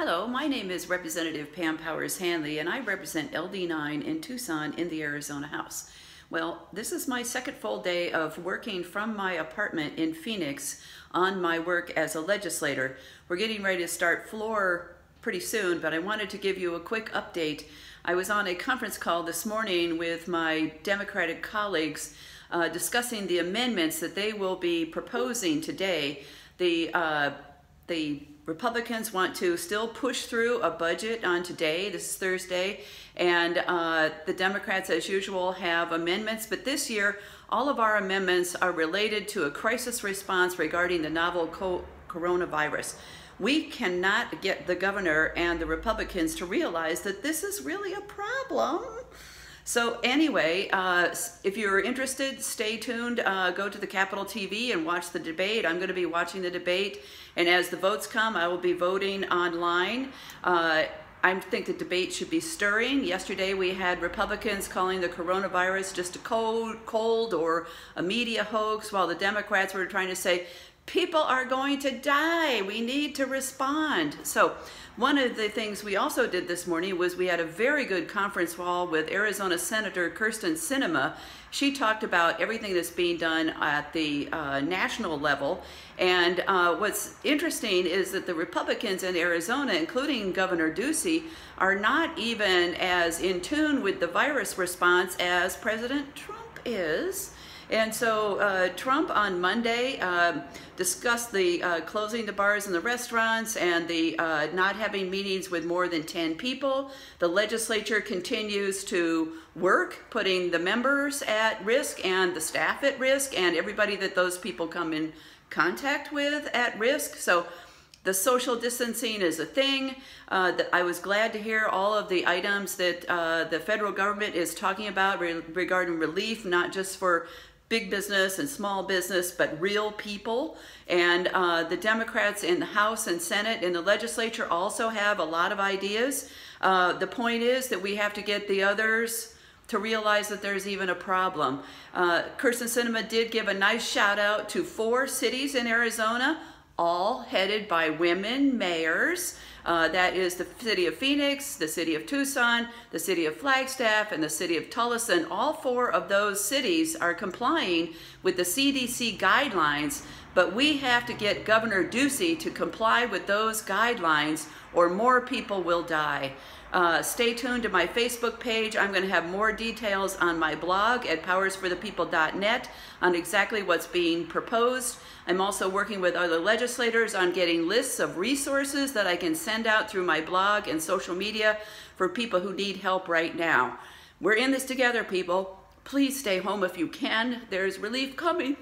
Hello, my name is Representative Pam Powers Hannley, and I represent LD9 in Tucson in the Arizona House. Well, this is my second full day of working from my apartment in Phoenix on my work as a legislator. We're getting ready to start floor pretty soon, but I wanted to give you a quick update. I was on a conference call this morning with my Democratic colleagues uh, discussing the amendments that they will be proposing today. The, uh, the Republicans want to still push through a budget on today, this is Thursday, and uh, the Democrats, as usual, have amendments. But this year, all of our amendments are related to a crisis response regarding the novel co coronavirus. We cannot get the governor and the Republicans to realize that this is really a problem. So anyway, uh, if you're interested, stay tuned. Uh, go to the Capitol TV and watch the debate. I'm going to be watching the debate, and as the votes come, I will be voting online. Uh, I think the debate should be stirring. Yesterday we had Republicans calling the coronavirus just a cold, cold or a media hoax, while the Democrats were trying to say people are going to die. We need to respond. So one of the things we also did this morning was we had a very good conference call with Arizona Senator Kyrsten Sinema. She talked about everything that's being done at the uh, national level. And uh, what's interesting is that the Republicans in Arizona, including Governor Ducey, are not even as in tune with the virus response as President Trump is. And so uh, Trump on Monday uh, discussed the uh, closing the bars and the restaurants and the uh, not having meetings with more than 10 people. The legislature continues to work, putting the members at risk and the staff at risk and everybody that those people come in contact with at risk. So the social distancing is a thing. Uh, I was glad to hear all of the items that uh, the federal government is talking about re regarding relief, not just for big business and small business, but real people. And uh, the Democrats in the House and Senate and the legislature also have a lot of ideas. Uh, the point is that we have to get the others to realize that there's even a problem. Uh, Kyrsten Sinema did give a nice shout out to four cities in Arizona, all headed by women mayors. Uh, that is the city of Phoenix, the city of Tucson, the city of Flagstaff, and the city of Tolleson. All four of those cities are complying with the CDC guidelines, but we have to get Governor Ducey to comply with those guidelines or more people will die. Uh, stay tuned to my Facebook page. I'm going to have more details on my blog at powersforthepeople.net on exactly what's being proposed. I'm also working with other legislators on getting lists of resources that I can send out through my blog and social media for people who need help right now. We're in this together, people. Please stay home if you can. There's relief coming.